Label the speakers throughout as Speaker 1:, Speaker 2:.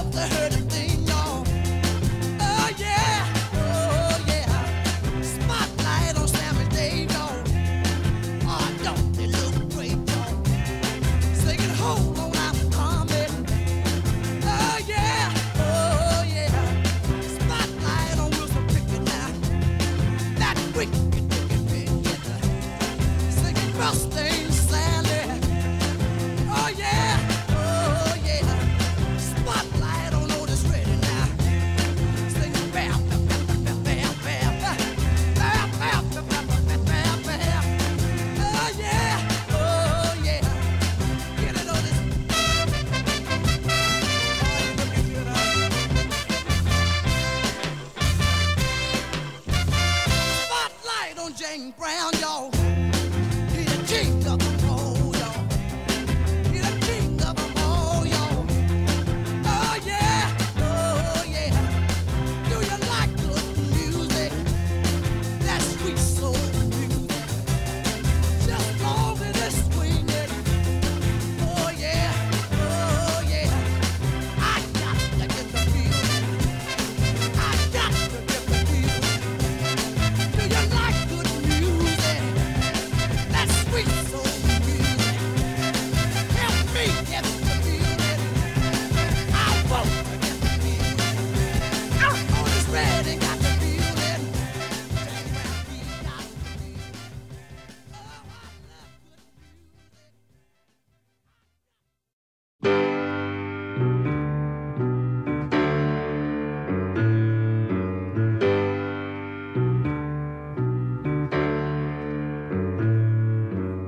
Speaker 1: love to hurt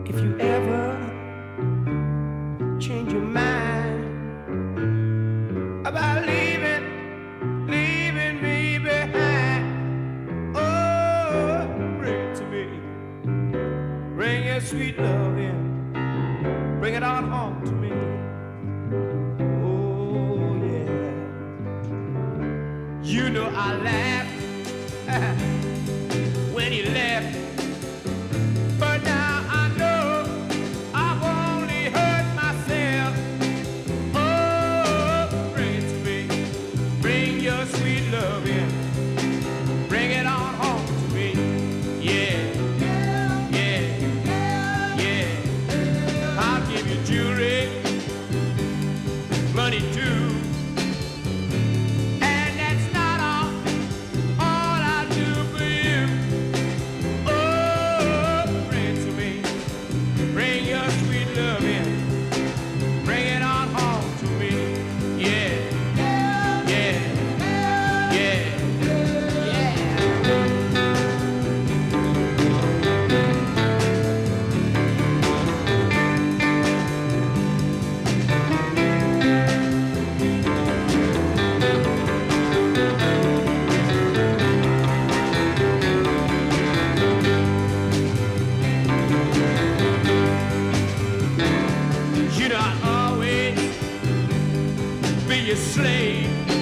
Speaker 2: If you ever change your mind about leaving, leaving me behind, oh, bring it to me. Bring your sweet love in. Bring it on home to me. Oh, yeah. You know I laugh. your sweet loving. be a slave.